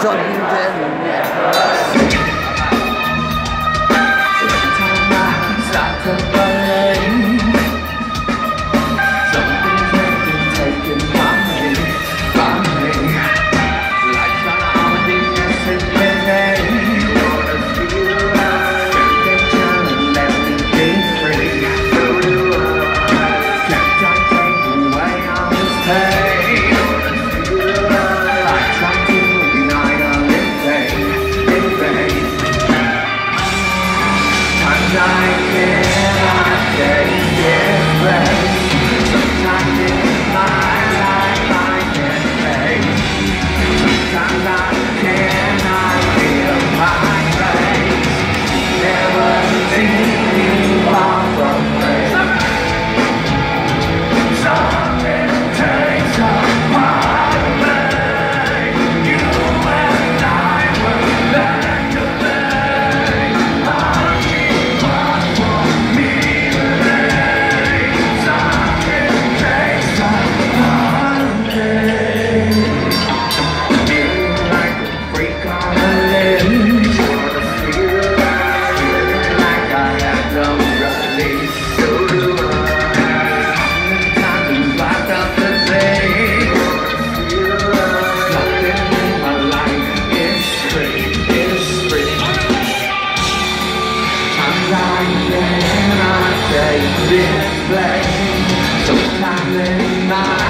这 dj 里面 So place. Don't stop